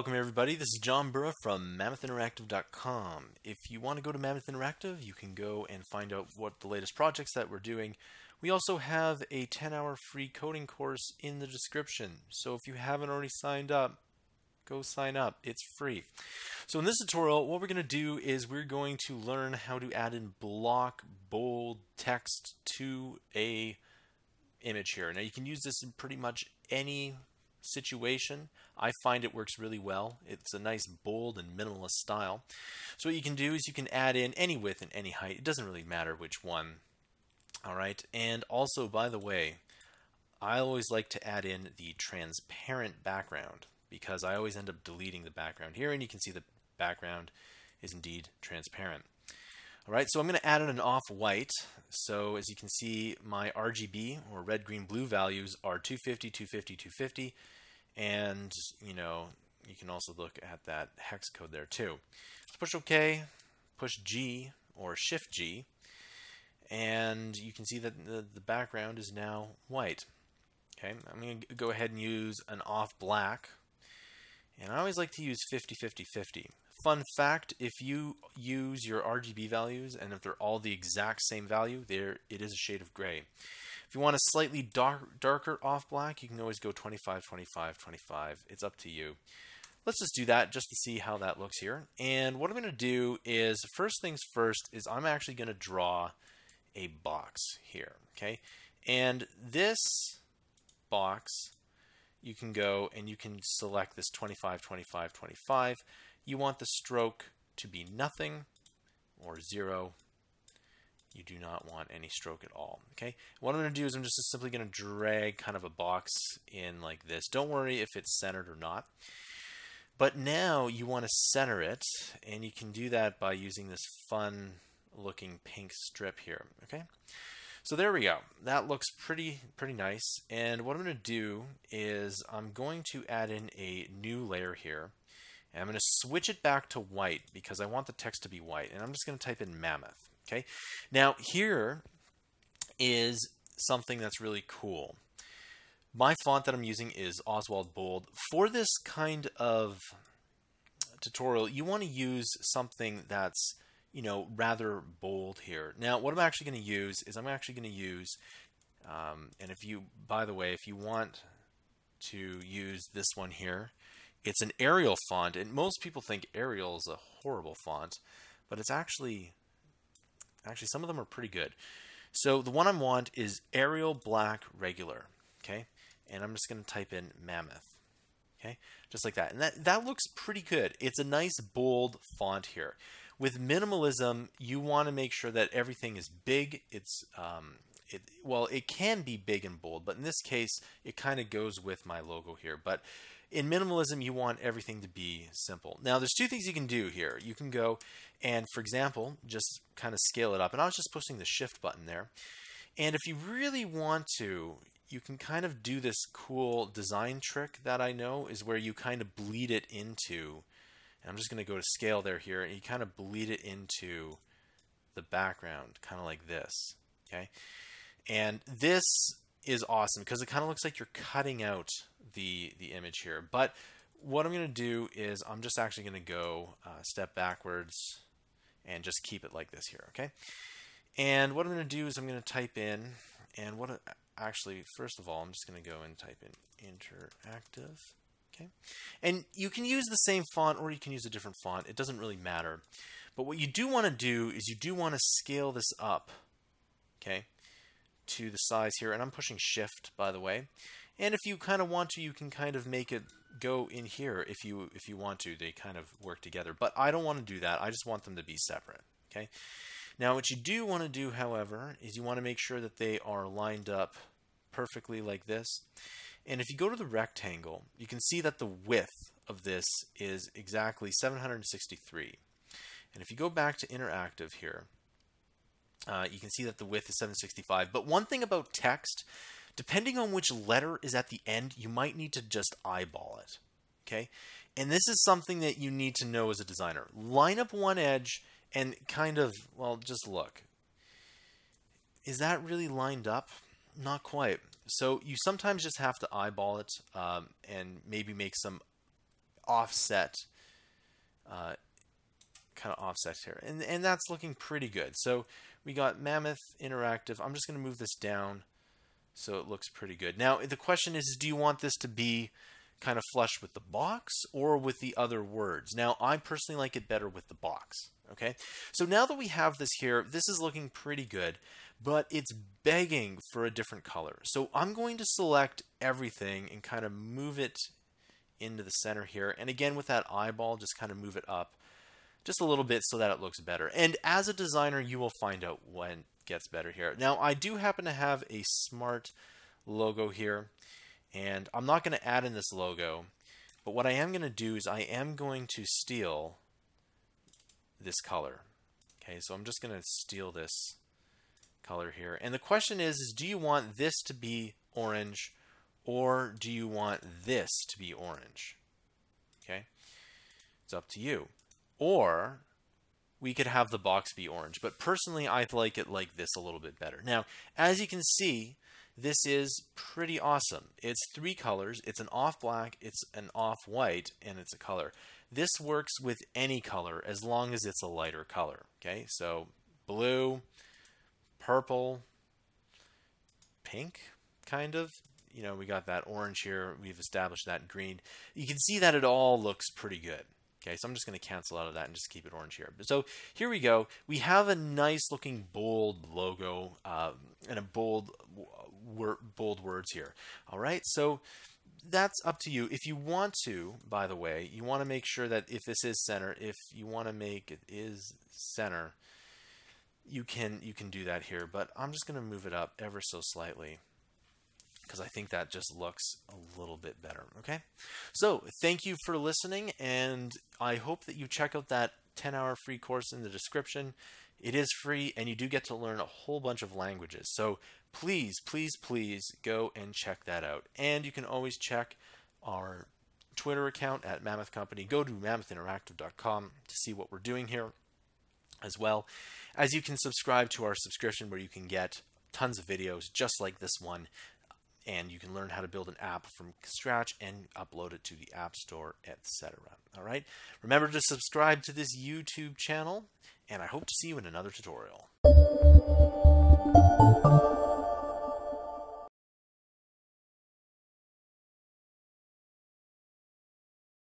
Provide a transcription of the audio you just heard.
welcome everybody. This is John Bura from MammothInteractive.com. If you want to go to Mammoth Interactive, you can go and find out what the latest projects that we're doing. We also have a 10-hour free coding course in the description. So if you haven't already signed up, go sign up. It's free. So in this tutorial, what we're going to do is we're going to learn how to add in block bold text to a image here. Now you can use this in pretty much any situation. I find it works really well. It's a nice bold and minimalist style. So what you can do is you can add in any width and any height. It doesn't really matter which one. All right. And also, by the way, I always like to add in the transparent background because I always end up deleting the background here and you can see the background is indeed transparent. All right, so I'm going to add in an off-white. So as you can see, my RGB or red, green, blue values are 250, 250, 250. And, you know, you can also look at that hex code there too. So push OK, push G or Shift G, and you can see that the, the background is now white. Okay, I'm going to go ahead and use an off black. And I always like to use 50, 50, 50. Fun fact, if you use your RGB values and if they're all the exact same value, there it is a shade of gray. If you want a slightly dark, darker off black, you can always go 25, 25, 25. It's up to you. Let's just do that just to see how that looks here. And what I'm going to do is, first things first, is I'm actually going to draw a box here, okay? And this box, you can go and you can select this 25, 25, 25. You want the stroke to be nothing or zero you do not want any stroke at all. Okay, what I'm going to do is I'm just simply going to drag kind of a box in like this. Don't worry if it's centered or not. But now you want to center it, and you can do that by using this fun looking pink strip here. Okay, so there we go. That looks pretty pretty nice. And what I'm going to do is I'm going to add in a new layer here. And I'm going to switch it back to white because I want the text to be white. And I'm just going to type in mammoth. Okay, now here is something that's really cool. My font that I'm using is Oswald Bold. For this kind of tutorial, you want to use something that's you know rather bold here. Now, what I'm actually going to use is I'm actually going to use, um, and if you, by the way, if you want to use this one here, it's an Arial font, and most people think Arial is a horrible font, but it's actually Actually, some of them are pretty good. So the one I want is Arial Black Regular. Okay, and I'm just going to type in Mammoth. Okay, just like that. And that, that looks pretty good. It's a nice bold font here. With minimalism, you want to make sure that everything is big. It's um, it, well, it can be big and bold, but in this case, it kind of goes with my logo here. But in minimalism, you want everything to be simple. Now, there's two things you can do here. You can go and, for example, just kind of scale it up. And I was just pushing the shift button there. And if you really want to, you can kind of do this cool design trick that I know is where you kind of bleed it into. I'm just going to go to scale there here, and you kind of bleed it into the background, kind of like this. Okay, and this is awesome because it kind of looks like you're cutting out the the image here. But what I'm going to do is I'm just actually going to go uh, step backwards and just keep it like this here, okay? And what I'm going to do is I'm going to type in, and what actually, first of all, I'm just going to go and type in interactive, okay? And you can use the same font or you can use a different font. It doesn't really matter. But what you do want to do is you do want to scale this up, okay, to the size here. And I'm pushing shift, by the way. And if you kind of want to, you can kind of make it go in here if you if you want to. They kind of work together. But I don't want to do that. I just want them to be separate. Okay. Now what you do want to do, however, is you want to make sure that they are lined up perfectly like this. And if you go to the rectangle, you can see that the width of this is exactly 763. And if you go back to interactive here, uh, you can see that the width is 765. But one thing about text Depending on which letter is at the end, you might need to just eyeball it. Okay? And this is something that you need to know as a designer. Line up one edge and kind of, well, just look. Is that really lined up? Not quite. So you sometimes just have to eyeball it um, and maybe make some offset, uh, kind of offset here. And, and that's looking pretty good. So we got Mammoth Interactive. I'm just going to move this down so it looks pretty good. Now, the question is, do you want this to be kind of flush with the box or with the other words? Now, I personally like it better with the box. Okay, so now that we have this here, this is looking pretty good, but it's begging for a different color. So I'm going to select everything and kind of move it into the center here. And again, with that eyeball, just kind of move it up just a little bit so that it looks better. And as a designer, you will find out when it gets better here. Now, I do happen to have a smart logo here, and I'm not going to add in this logo, but what I am going to do is I am going to steal this color. Okay, so I'm just going to steal this color here. And the question is, is do you want this to be orange or do you want this to be orange? Okay, it's up to you. Or we could have the box be orange, but personally I like it like this a little bit better. Now, as you can see, this is pretty awesome. It's three colors. It's an off black, it's an off white, and it's a color. This works with any color as long as it's a lighter color. Okay, so blue, purple, pink, kind of. You know, we got that orange here. We've established that green. You can see that it all looks pretty good. Okay, so I'm just going to cancel out of that and just keep it orange here. So here we go. We have a nice looking bold logo um, and a bold, bold words here. All right, so that's up to you. If you want to, by the way, you want to make sure that if this is center, if you want to make it is center, you can you can do that here. But I'm just going to move it up ever so slightly because I think that just looks a little bit better. Okay, so thank you for listening, and I hope that you check out that 10 hour free course in the description. It is free, and you do get to learn a whole bunch of languages. So please, please, please go and check that out. And you can always check our Twitter account at Mammoth Company. Go to mammothinteractive.com to see what we're doing here as well as you can subscribe to our subscription where you can get tons of videos just like this one and you can learn how to build an app from scratch and upload it to the App Store, etc. All right. Remember to subscribe to this YouTube channel, and I hope to see you in another tutorial.